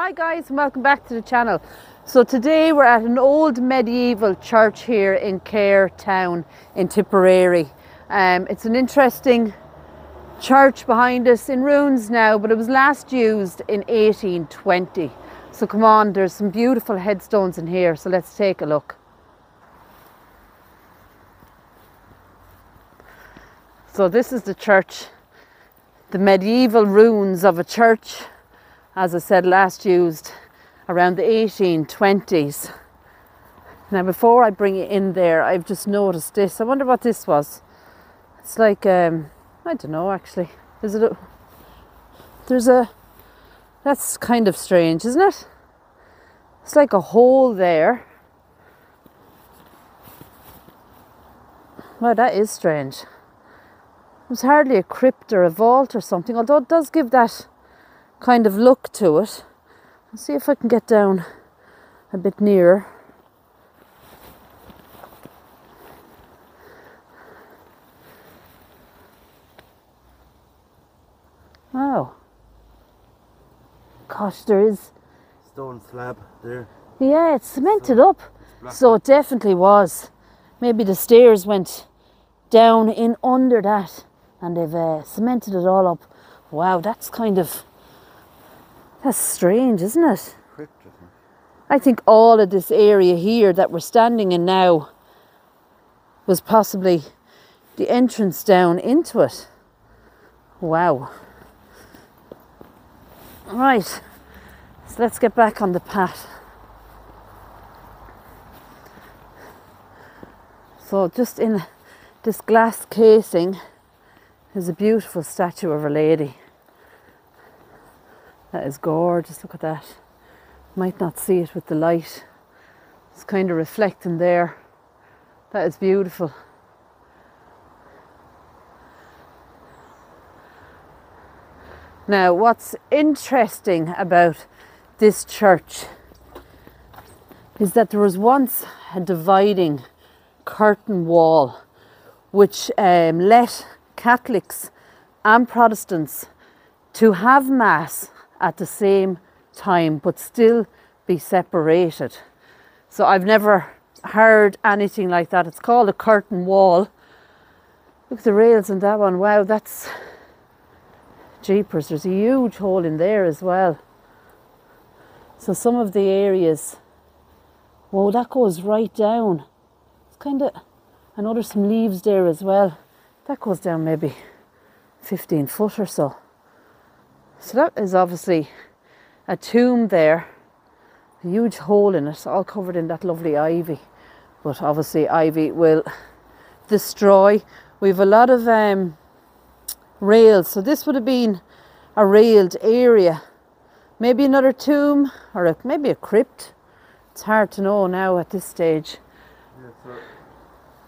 Hi guys welcome back to the channel. So today we're at an old medieval church here in Cahir town in Tipperary. Um, it's an interesting church behind us in ruins now but it was last used in 1820. So come on there's some beautiful headstones in here so let's take a look. So this is the church, the medieval ruins of a church as I said, last used around the 1820s. Now, before I bring it in there, I've just noticed this. I wonder what this was. It's like, um, I don't know actually. Is it a, there's a, that's kind of strange, isn't it? It's like a hole there. Well, that is strange. It was hardly a crypt or a vault or something, although it does give that kind of look to it. Let's see if I can get down a bit nearer. Oh. Gosh, there is. Stone slab there. Yeah, it's cemented up. So it definitely was. Maybe the stairs went down in under that and they've uh, cemented it all up. Wow, that's kind of that's strange, isn't it? Crypt, I think. I think all of this area here that we're standing in now was possibly the entrance down into it. Wow. Right, so let's get back on the path. So, just in this glass casing is a beautiful statue of a lady. That is gorgeous. Look at that. Might not see it with the light. It's kind of reflecting there. That is beautiful. Now, what's interesting about this church is that there was once a dividing curtain wall which um, let Catholics and Protestants to have Mass at the same time but still be separated. So I've never heard anything like that. It's called a curtain wall. Look at the rails on that one. Wow, that's jeepers. There's a huge hole in there as well. So some of the areas, whoa, that goes right down. It's kind of, I know there's some leaves there as well. That goes down maybe 15 foot or so. So that is obviously a tomb there, a huge hole in it, all covered in that lovely ivy. But obviously, ivy will destroy. We've a lot of um, rails, so this would have been a railed area. Maybe another tomb or a, maybe a crypt. It's hard to know now at this stage. Yeah, so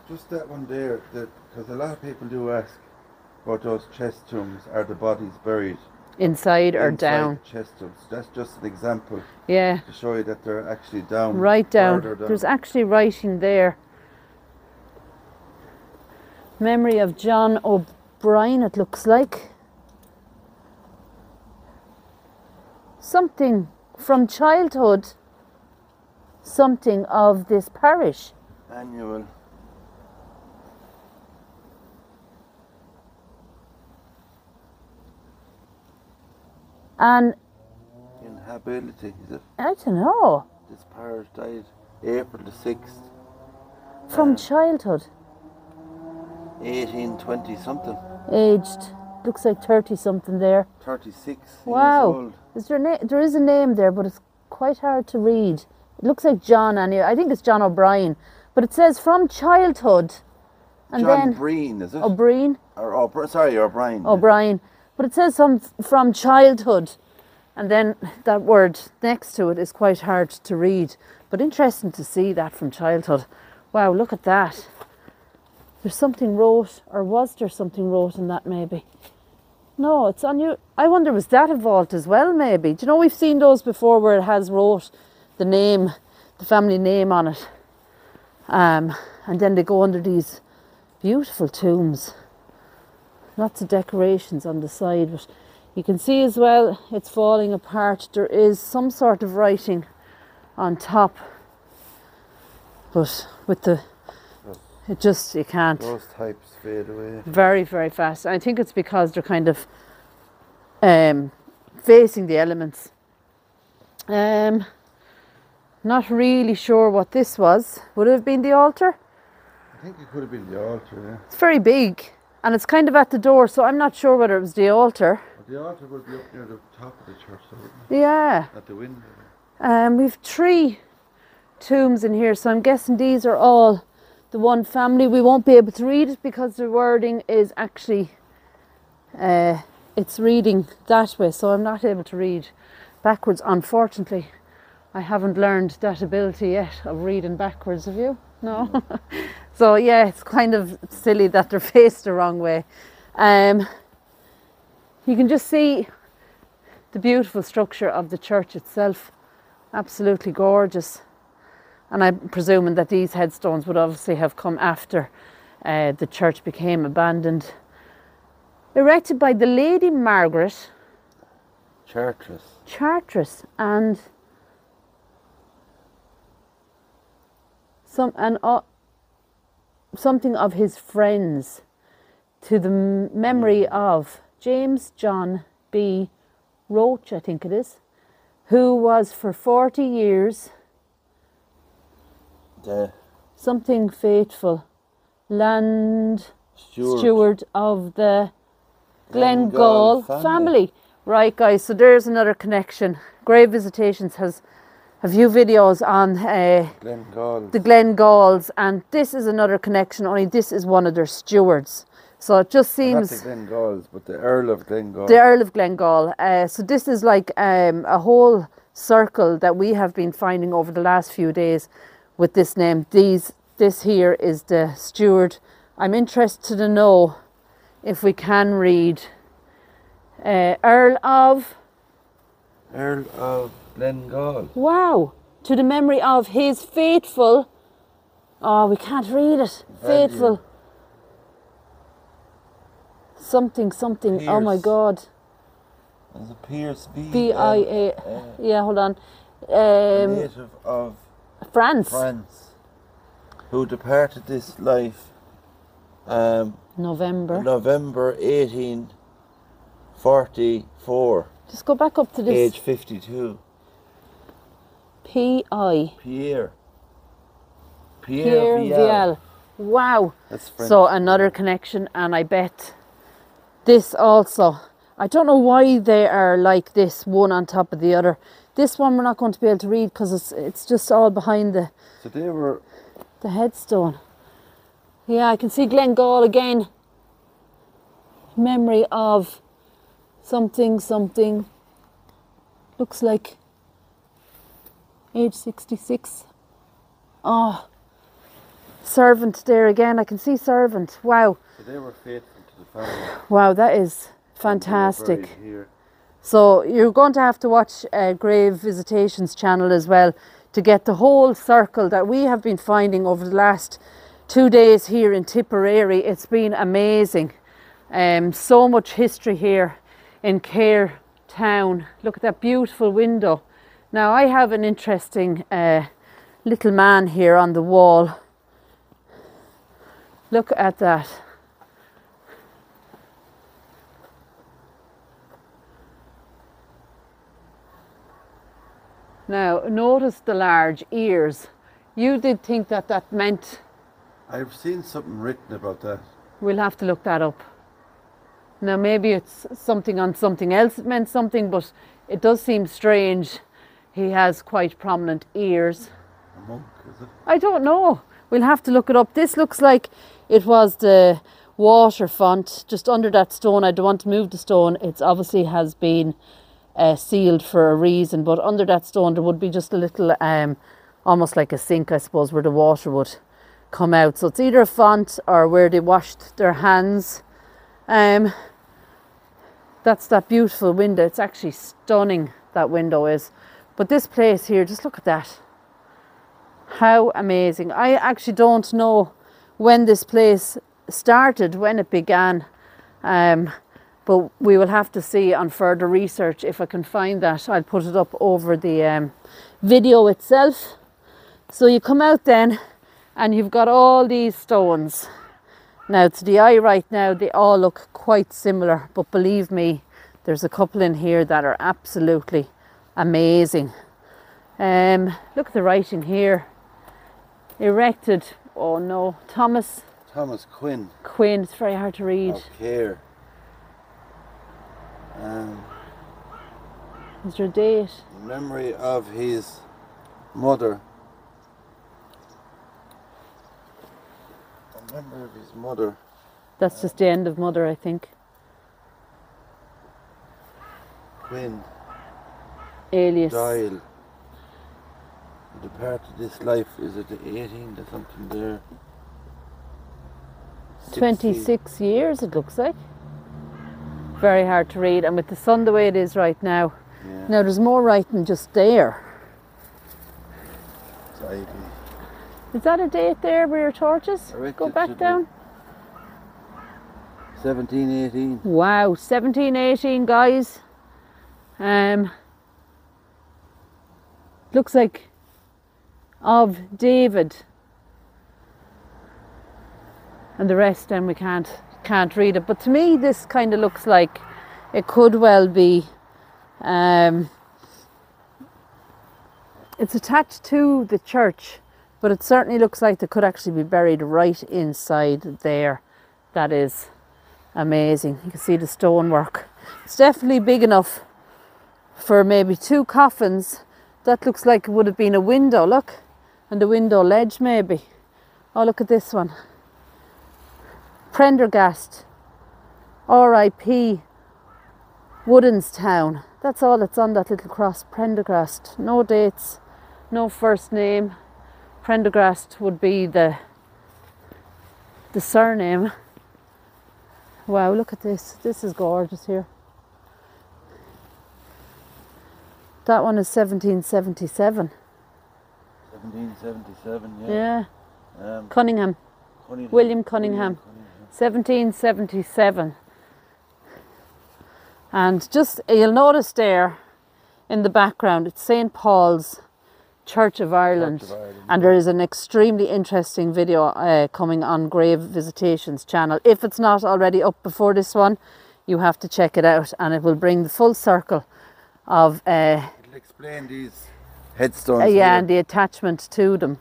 just that one there, because a lot of people do ask about those chest tombs. Are the bodies buried Inside or inside down. chest tombs? That's just an example Yeah, to show you that they're actually down. right down. further There's actually writing there. Memory of John O'Brien, it looks like. Something from childhood, something of this parish. Annual. And it? I don't know, This parish died April the 6th, from uh, childhood, 1820 something. aged, looks like 30 something there. 36 Wow. years old. Is there, a na- there is a name there, but it's quite hard to read. It looks like John, anyway. I think it's John O'Brien, but it says from childhood, and John then Breen, is it? O'Brien, or, or, sorry, O'Brien. O'Brien, but it says some from childhood, and then that word next to it is quite hard to read. But interesting to see that from childhood. Wow, look at that. There's something wrote, or was there something wrote in that maybe? No, it's on you. I wonder was that a vault as well? Maybe. Do you know we've seen those before where it has wrote the name, the family name on it, um, and then they go under these beautiful tombs. Lots of decorations on the side, but You can see as well it's falling apart. There is some sort of writing on top, but with the it just you can't Those types fade away. very very fast. I think it's because they're kind of um, facing the elements. Um, not really sure what this was. Would it have been the altar? I think it could have been the altar, yeah. It's very big and it's kind of at the door, so I'm not sure whether it was the altar. the altar would be up near the top of the church, wouldn't Yeah. At the window. Um, we've three tombs in here, so I'm guessing these are all the one family. We won't be able to read it because the wording is actually uh, it's reading that way, so I'm not able to read backwards. Unfortunately, I haven't learned that ability yet of reading backwards. Have you? No. so yeah, it's kind of silly that they're faced the wrong way. Um, you can just see the beautiful structure of the church itself absolutely gorgeous. And I'm presuming that these headstones would obviously have come after uh, the church became abandoned. Erected by the Lady Margaret Charteris. Charteris and some and uh, something of his friends to the memory hmm. of James John B. Roach, I think it is, who was for 40 years The something faithful land steward. steward of the Glengall Glengall family. family. Right, guys. So there's another connection. Grave Visitations has a few videos on uh, Glengall. the Glengalls, and this is another connection. Only this is one of their stewards. So it just Not the seems Glengalls, but the Earl of Glengall. the Earl of Glengall. Uh, so this is like um, a whole circle that we have been finding over the last few days with this name. These, this here is the steward. I'm interested to know if we can read uh, Earl of Earl of Glengall. Wow to the memory of his faithful. Oh, we can't read it. Value. Faithful. Something, something. Oh my God. As a Pierce V. B I A. uh, Yeah, hold on. Um, native of France. France, who departed this life um, November. November 1844, Just go back up to this. age 52. P I. Pierre. Pierre, Pierre Vial. Vial. Wow. That's French. So another connection, and I bet this also. I don't know why they are like this, one on top of the other. This one we're not going to be able to read because it's it's just all behind the so they were the headstone. Yeah, I can see Glengall again. Memory of something, something. Looks like age 66. Oh, servant there again. I can see servant. Wow. so they were faithful to the family. Wow, that is fantastic. So you're going to have to watch uh, Grave Visitations channel as well to get the whole circle that we have been finding over the last two days here in Tipperary. It's been amazing. Um, so much history here in Cahir Town. Look at that beautiful window. Now I have an interesting uh, little man here on the wall. Look at that. Now, notice the large ears. You did think that that meant, I've seen something written about that. we'll have to look that up. Now, maybe it's something on something else it meant something, but it does seem strange. He has quite prominent ears. A monk, is it? I don't know. We'll have to look it up. This looks like it was the water font just under that stone. I don't want to move the stone. It obviously has been uh, sealed for a reason, but under that stone there would be just a little, um, almost like a sink, I suppose, where the water would come out. So it's either a font or where they washed their hands. Um, that's that beautiful window. It's actually stunning. That window is. But this place here, just look at that. How amazing. I actually don't know when this place started, when it began. Um, but we will have to see on further research if I can find that. I'll put it up over the um, video itself. So you come out then and you've got all these stones. Now to the eye right now they all look quite similar but believe me there's a couple in here that are absolutely amazing. Um, look at the writing here. Erected, oh no, Thomas Thomas Quinn Quinn, it's very hard to read. Cahir. Um, Is there a date? memory of his mother. In memory of his mother. That's just the end of Mother, I think. Quinn Alias. Dial. The part of this life is it the 18th or something there? 16. 26 years it looks like. Very hard to read, and with the sun the way it is right now. Yeah. Now there's more writing just there. Is that a date there where your torches? Go back down. 1718. Wow, 1718, guys. Um, looks like of David. And the rest then we can't can't read it. But to me this kind of looks like it could well be um, it's attached to the church, but it certainly looks like they could actually be buried right inside there. That is amazing. You can see the stonework. It's definitely big enough for maybe two coffins. That looks like it would have been a window, look. And a window ledge maybe. Oh look at this one. Prendergast. R.I.P. Woodenstown. That's all that's on that little cross. Prendergast. No dates, no first name. Prendergast would be the the surname. Wow, look at this. This is gorgeous here. That one is 1777. 1777, yeah. Yeah. Um, Cunningham. Cunningham. William Cunningham. 1777. And just, you'll notice there in the background, it's St. Paul's Church of Ireland. Church of Ireland, And there is an extremely interesting video uh, coming on Grave Visitations channel. If it's not already up before this one, you have to check it out and it will bring the full circle of uh, It'll explain these headstones. uh, yeah, here. and the attachment to them.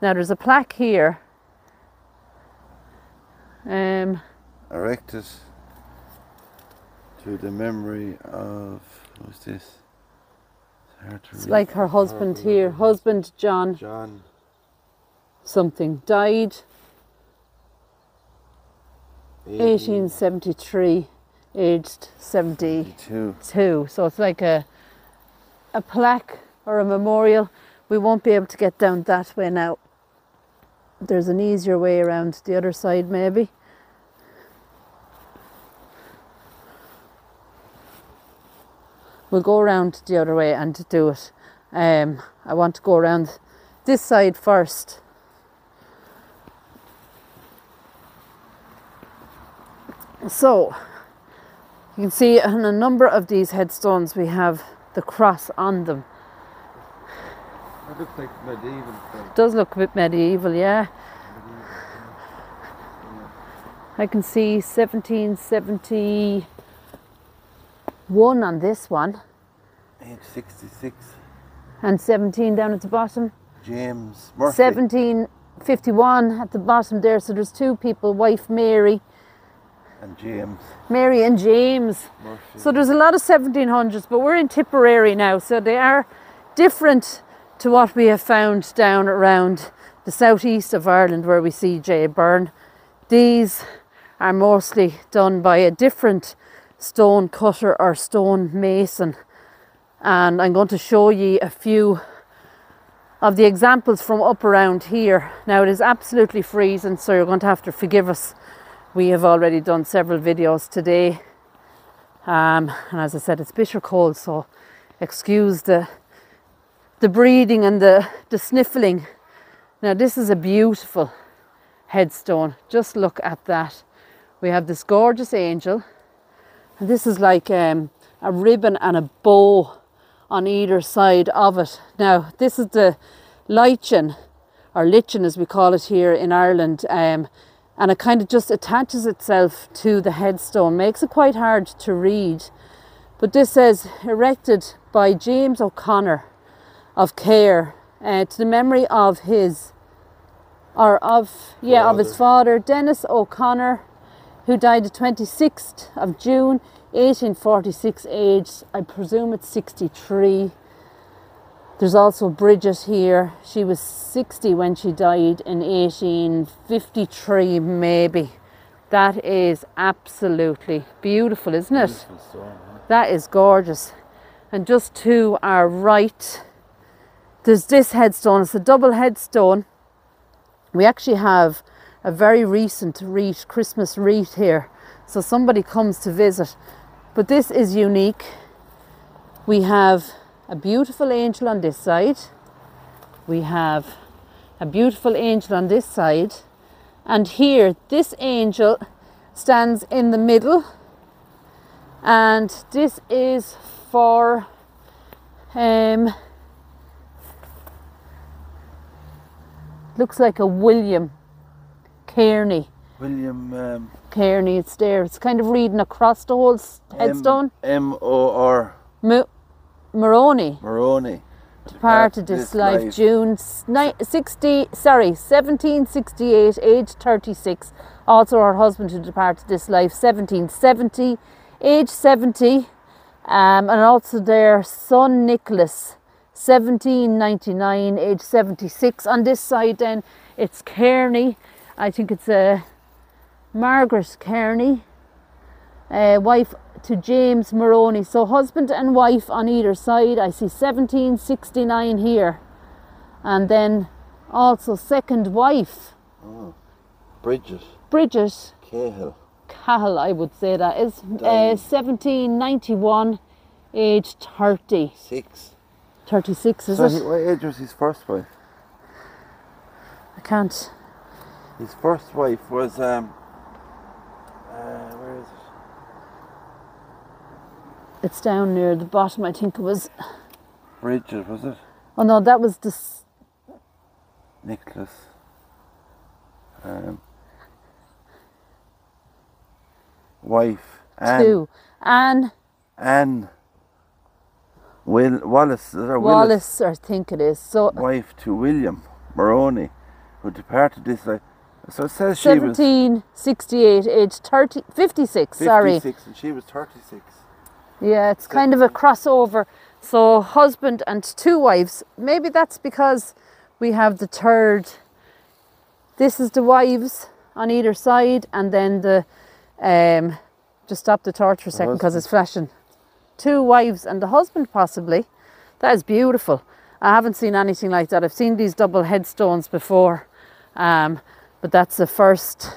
Now there's a plaque here. Um, erected to the memory of who's this? It's it's like her husband here, husband John John something, died 1873, aged 72. 82. So it's like a a plaque or a memorial. We won't be able to get down that way now. There's an easier way around the other side, maybe. We'll go around the other way and do it. Um, I want to go around this side first. So, you can see on a number of these headstones we have the cross on them. It looks like medieval stuff. does look a bit medieval, yeah. I can see 1771 on this one Age 66. and 17 down at the bottom. James Murphy. 1751 at the bottom there. So there's two people, wife Mary, And James Mary and James. Murphy. So there's a lot of 1700s, but we're in Tipperary now, so they are different to what we have found down around the southeast of Ireland where we see J. Byrne. These are mostly done by a different stone cutter or stone mason. And I'm going to show you a few of the examples from up around here. Now it is absolutely freezing, so you're going to have to forgive us. We have already done several videos today. Um, and as I said, it's bitter cold, so excuse the the breathing and the, the sniffling. Now this is a beautiful headstone. Just look at that. We have this gorgeous angel, And this is like um, a ribbon and a bow on either side of it. Now, this is the lichen, or lichen as we call it here in Ireland, um, and it kind of just attaches itself to the headstone, makes it quite hard to read. But this says erected by James O'Connor of Cahir uh, to the memory of his, or of, yeah, of his father, Dennis O'Connor, who died the 26th of June 1846, aged, I presume it's 63. There's also Bridget here. She was 60 when she died in 1853, maybe. That is absolutely beautiful, isn't it? Beautiful stone, huh? That is gorgeous. And just to our right, there's this headstone. It's a double headstone. We actually have a very recent wreath, Christmas wreath here. So somebody comes to visit. But this is unique. We have a beautiful angel on this side. We have a beautiful angel on this side. And here, this angel stands in the middle. And this is for um, looks like a William Kearney. William um, Kearney, it's there. It's kind of reading across the whole headstone. M O R Moroni Moroni. departed this life June s- ni- 60, sorry, 1768, age 36. Also, her husband who departed this life 1770, age 70. Um, and also their son Nicholas, 1799, age 76. On this side, then it's Kearney. I think it's a Margaret Kearney, uh, wife to James Moroni. So husband and wife on either side. I see 1769 here. And then also second wife, Oh, Bridget Bridget Cahill. Cahill, I would say that is uh, 1791, age 30. Six. 36 is So it? he, what age was his first wife? I can't. His first wife was um. Uh, where is it? It's down near the bottom. I think it was. Bridget was it? Oh no, that was this. Nicholas. Um. Wife. Anne. Two. Anne Anne. Will Wallace. Wallace, Willis? I think it is. So Wife to William Moroni, who departed this life. So it says she was 1768, age 30, 56, sorry. 56 and she was 36. Yeah, it's kind of a crossover. So, husband and two wives. Maybe that's because we have the third. This is the wives on either side, and then the. Um, just stop the torch for a second because it's flashing. Two wives and the husband, possibly. That is beautiful. I haven't seen anything like that. I've seen these double headstones before, um, but that's the first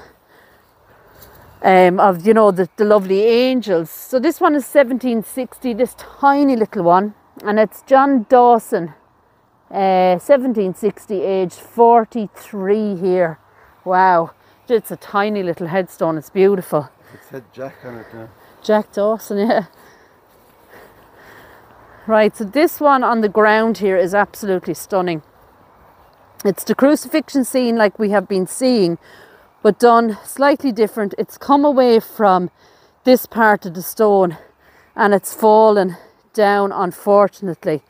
um, of you know the, the lovely angels. So this one is 1760, this tiny little one, and it's John Dawson, uh, 1760, age 43 here. Wow, it's a tiny little headstone. It's beautiful. It said Jack on it now. Jack Dawson, yeah. Right, so this one on the ground here is absolutely stunning. It's the crucifixion scene like we have been seeing, but done slightly different. It's come away from this part of the stone and it's fallen down, unfortunately.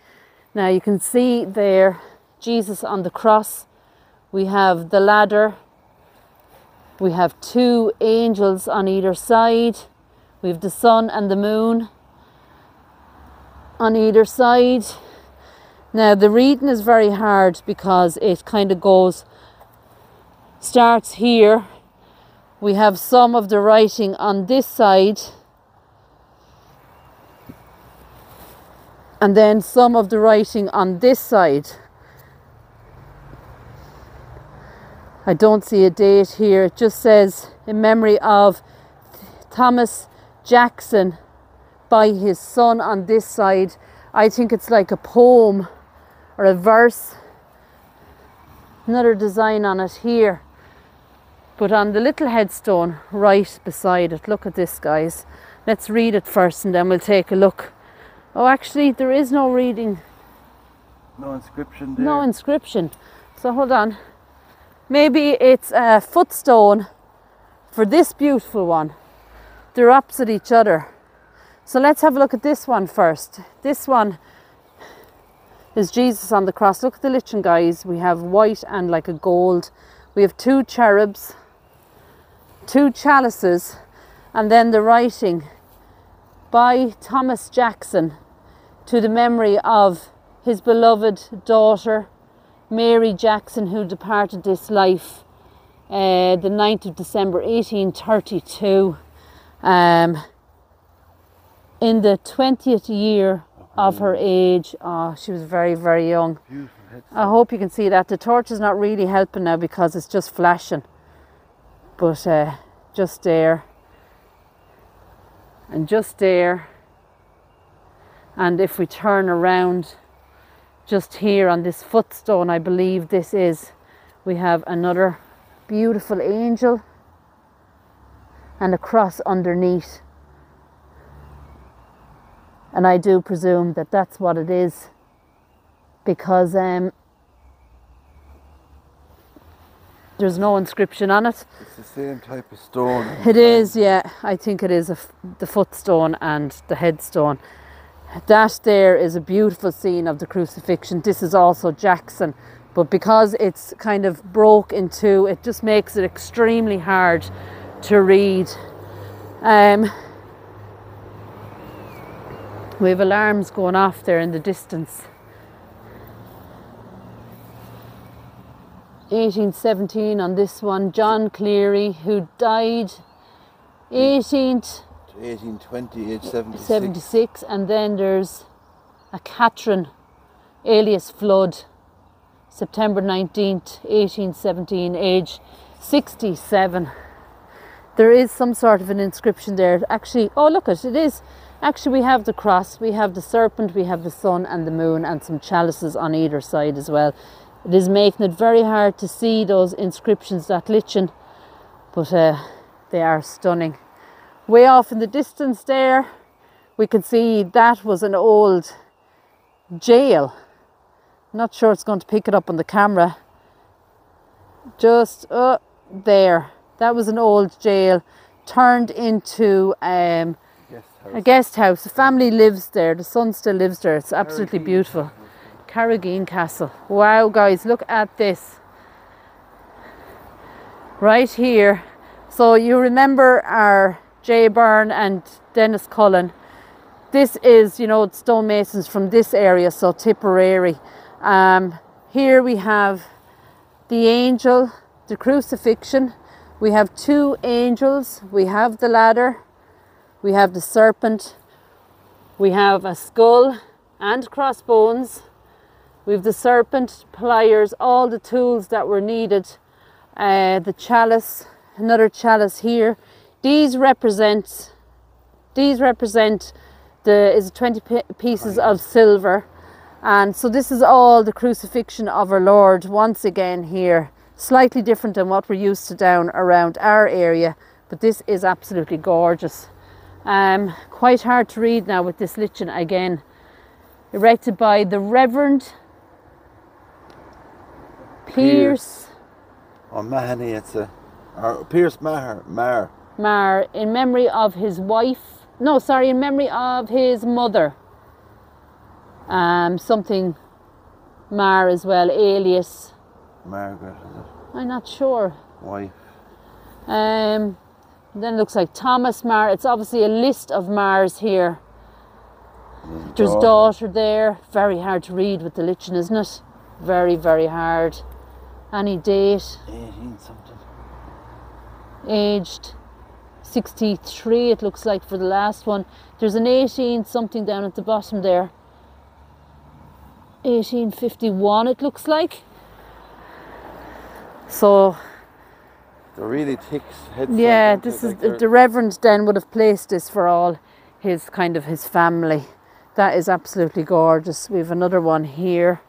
Now you can see there Jesus on the cross. We have the ladder. We have two angels on either side. We have the sun and the moon on either side. Now the reading is very hard because it kind of goes starts here. We have some of the writing on this side. And then some of the writing on this side. I don't see a date here. It just says in memory of Thomas Jackson by his son on this side. I think it's like a poem or a verse. Another design on it here. But on the little headstone right beside it, look at this, guys. Let's read it first and then we'll take a look. Oh, actually, there is no reading, No inscription there. no inscription. So hold on. Maybe it's a footstone for this beautiful one. They're opposite each other. So let's have a look at this one first. This one is Jesus on the cross. Look at the lichen, guys. We have white and like a gold. We have two cherubs, two chalices, and then the writing by Thomas Jackson to the memory of his beloved daughter, Mary Jackson, who departed this life uh, the 9th of December 1832 um, in the 20th year of her age. Oh, she was very, very young. I hope you can see that. The torch is not really helping now because it's just flashing. But uh, just there. And just there. And if we turn around just here on this footstone, I believe this is, we have another beautiful angel and a cross underneath. And I do presume that that's what it is because um, there's no inscription on it. It's the same type of stone. It is, yeah. I think it is f the footstone and the headstone. That there is a beautiful scene of the crucifixion. This is also Jackson, but because it's kind of broke in two, it just makes it extremely hard to read. Um, we have alarms going off there in the distance. 1817 on this one, John Cleary, who died 18th 1820, age 76. 76 and then there's a Catherine alias Flood September 19th 1817 age 67 there is some sort of an inscription there. Actually oh look at it is. Actually we have the cross we have the serpent we have the sun and the moon and some chalices on either side as well it is making it very hard to see those inscriptions that lichen but uh, they are stunning Way off in the distance there, we can see that was an old jail. Not sure it's going to pick it up on the camera. Just uh, there. That was an old jail turned into um, Guest a guest house. The family lives there. The son still lives there. It's absolutely beautiful. Carrigain Castle. Wow, guys, look at this. Right here. So you remember our Jay Byrne and Dennis Cullen. This is, you know, stonemasons from this area, so Tipperary. Um, here we have the angel, the crucifixion. We have two angels. We have the ladder. We have the serpent. We have a skull and crossbones. We have the serpent, pliers, all the tools that were needed. Uh, the chalice, another chalice here. These represent these represent the is 20 pi- pieces of silver and so this is all the crucifixion of our lord once again here slightly different than what we're used to down around our area but this is absolutely gorgeous um, quite hard to read now with this lichen again erected by the reverend pierce Or Mahoney, it's a. Or Pierce Maher. Mar. Mar in memory of his wife. No, sorry, in memory of his mother. Um, something Mar as well, alias. Margaret, is it? I'm not sure. Wife. Um, then it looks like Thomas Mar. It's obviously a list of Mars here. There's daughter. daughter there. Very hard to read with the lichen, isn't it? Very, very hard. Any date, 18 something. aged 63, it looks like for the last one. There's an 18 something down at the bottom there. 1851, it looks like. So, They're really thick yeah, this is Like the, the Reverend then would have placed this for all his kind of his family. That is absolutely gorgeous. We have another one here.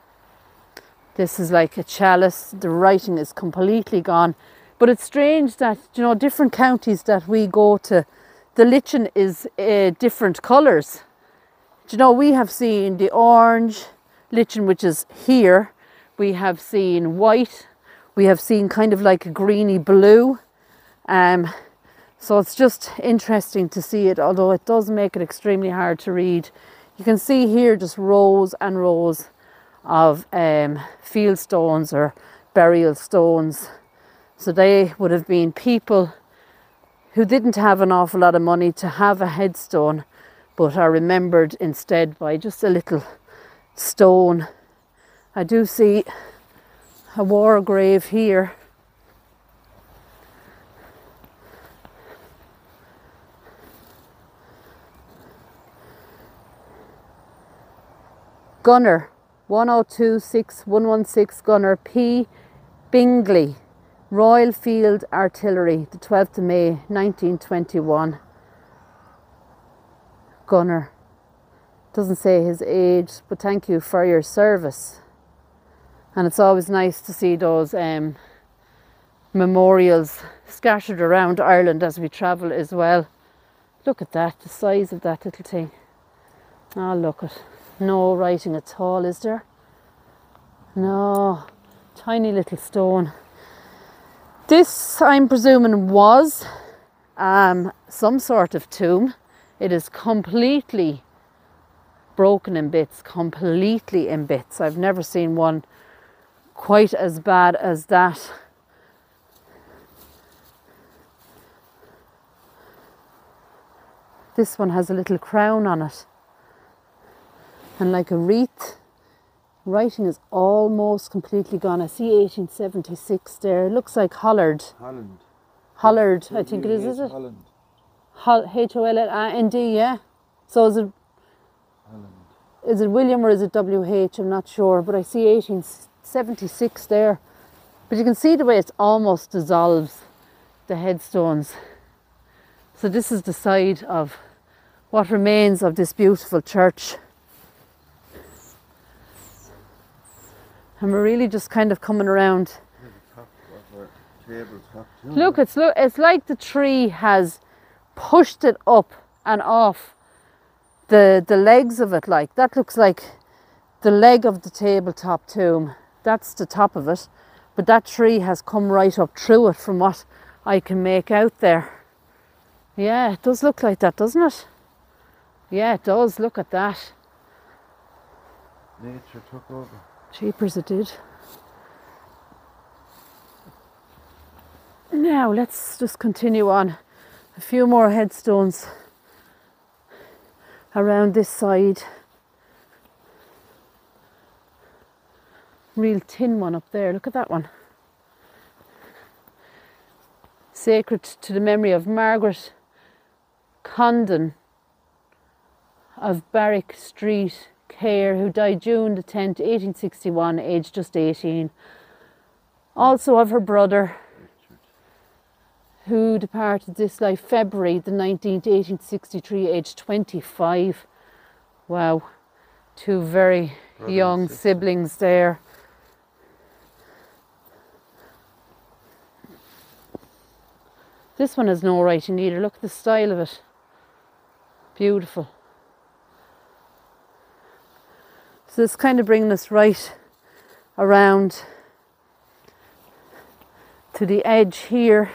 This is like a chalice. The writing is completely gone. But it's strange that, you know, different counties that we go to, the lichen is uh, different colours. You know, we have seen the orange lichen, which is here. We have seen white. We have seen kind of like a greeny blue. Um, so it's just interesting to see it, although it does make it extremely hard to read. You can see here just rows and rows of um, field stones or burial stones. So they would have been people who didn't have an awful lot of money to have a headstone, but are remembered instead by just a little stone. I do see a war grave here. Gunner 1026 Gunner P. Bingley, Royal Field Artillery, the 12th of May 1921. Gunner. Doesn't say his age, but thank you for your service. And it's always nice to see those um, memorials scattered around Ireland as we travel as well. Look at that, the size of that little thing. Oh, look at no writing at all, is there? No, tiny little stone. This, I'm presuming, was um, some sort of tomb. It is completely broken in bits, completely in bits. I've never seen one quite as bad as that. This one has a little crown on it and like a wreath. Writing is almost completely gone. I see 1876 there. It looks like Hollard. Holland. Hollard, I think it is, is it? Holland. H O L L A N D, yeah. So is it Holland. is it William or is it W H? I'm not sure, but I see 1876 there. But you can see the way it's almost dissolves the headstones. So this is the side of what remains of this beautiful church. And we're really just kind of coming around. Look, it's look, it's like the tree has pushed it up and off the the legs of it. Like that looks like the leg of the tabletop tomb. That's the top of it, but that tree has come right up through it from what I can make out there. Yeah, it does look like that, doesn't it? Yeah, it does. Look at that. Nature took over. Cheapers it did. Now let's just continue on. A few more headstones around this side. Real tin one up there. Look at that one. Sacred to the memory of Margaret Condon of Barrack Street, Cahir, who died June the 10th, 1861, aged just 18. Also of her brother, who departed this life February the 19th, 1863, aged 25. Wow, two very Brother young siblings there. This one has no writing either. Look at the style of it. Beautiful. So this kind of bringing us right around to the edge here.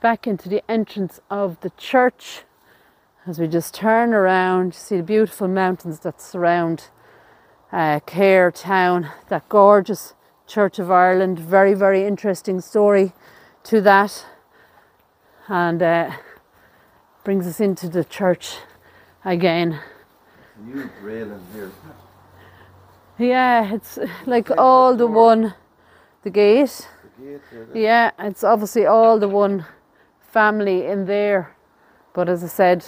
Back into the entrance of the church. As we just turn around, see the beautiful mountains that surround uh, Cahir town, that gorgeous Church of Ireland. Very, very interesting story to that. And uh, brings us into the church again. It's huge railing here. Yeah, it's like Like all the the one, the gate. The gate there. Yeah, it's obviously all the one family in there. But as I said,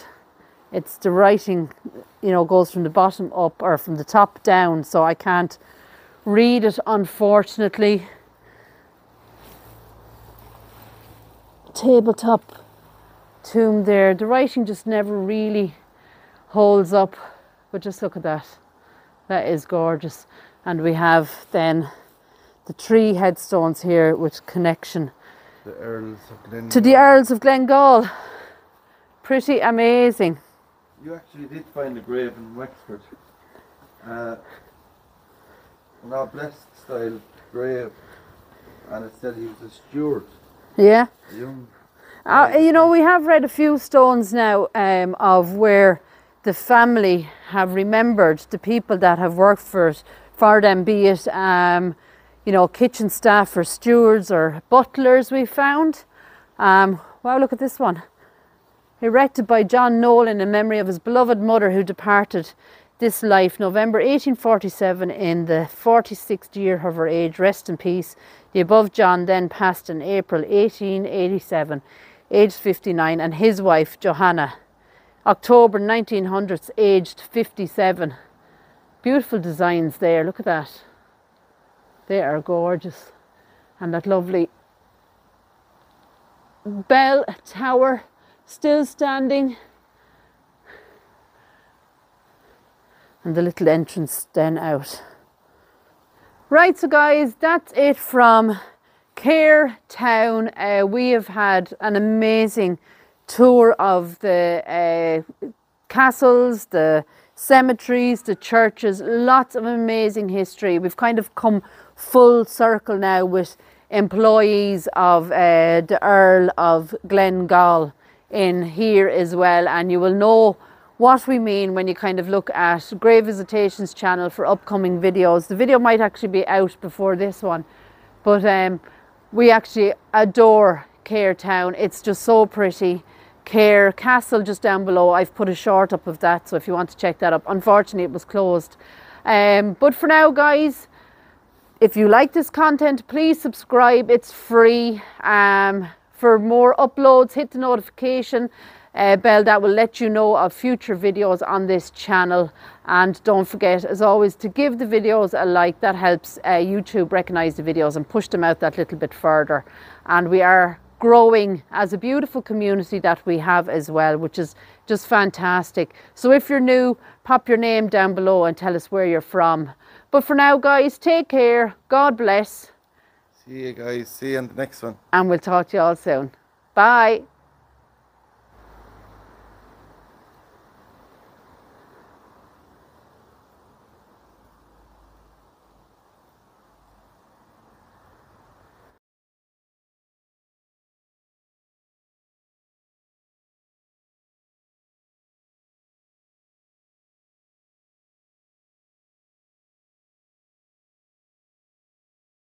it's the writing, you know, goes from the bottom up or from the top down, so I can't read it unfortunately. Tabletop tomb there. The writing just never really holds up. But just look at that. That is gorgeous. And we have then the three headstones here with connection the Earls of to the Earls of Glengall. Pretty amazing. You actually did find a grave in Wexford. Uh, an style grave, and it said he was a steward, Yeah. a young. Uh, you know, we have read a few stones now um, of where the family have remembered the people that have worked for it, for them, be it, um, you know, kitchen staff or stewards or butlers we found. Um, wow, look at this one. Erected by John Nolan in memory of his beloved mother who departed this life November 1847 in the 46th year of her age. Rest in peace. The above John then passed in April 1887, aged 59, and his wife Johanna, October 1900s, aged 57. Beautiful designs there, look at that. They are gorgeous. And that lovely bell tower still standing. And the little entrance then out. Right, so guys, that's it from Cahir Town. Uh, we have had an amazing tour of the uh, castles, the cemeteries, the churches, lots of amazing history. We've kind of come full circle now with employees of uh, the Earl of Glengall in here as well, and you will know what we mean when you kind of look at Grave Visitations channel for upcoming videos. The video might actually be out before this one, but um, we actually adore Cahir Town. It's just so pretty. Cahir Castle just down below. I've put a short up of that, so if you want to check that up. Unfortunately, it was closed. Um, but for now, guys, if you like this content, please subscribe. It's free. Um, for more uploads, hit the notification uh, bell that will let you know of future videos on this channel. And don't forget, as always, to give the videos a like. That helps uh, YouTube recognize the videos and push them out that little bit further. And we are growing as a beautiful community that we have as well, which is just fantastic. So if you're new, pop your name down below and tell us where you're from. But for now, guys, take care. God bless. See you guys. See you in the next one. And we'll talk to you all soon. Bye.